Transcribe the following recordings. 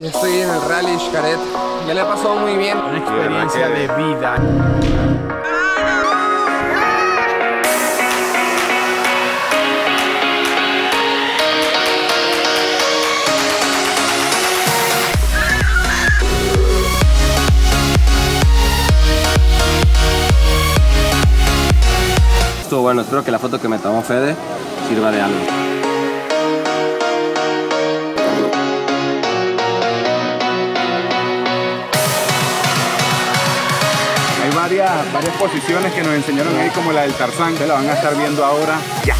Estoy en el Rally Xcaret. Me la he pasado muy bien. Una experiencia de vida. Estuvo bueno, espero que la foto que me tomó Fede sirva de algo. Varias, varias posiciones que nos enseñaron ahí, como la del Tarzán, que la van a estar viendo ahora. Ya.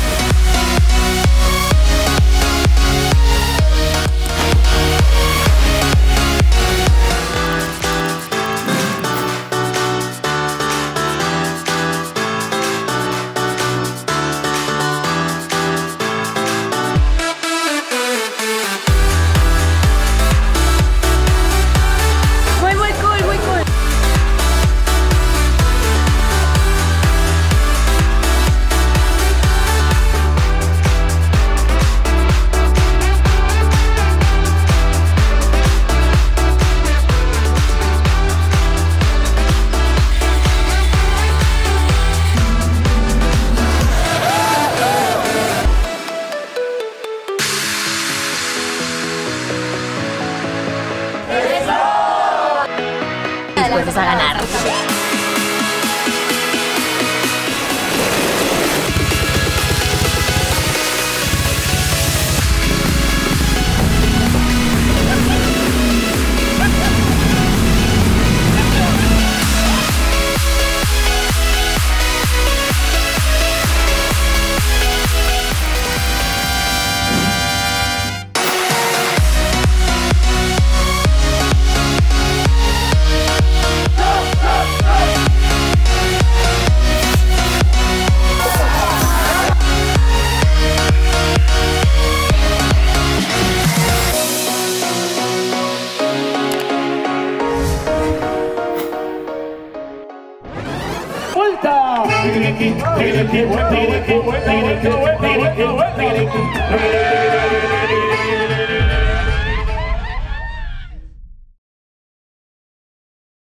Dispuestos a ganar. ¡Vuelta!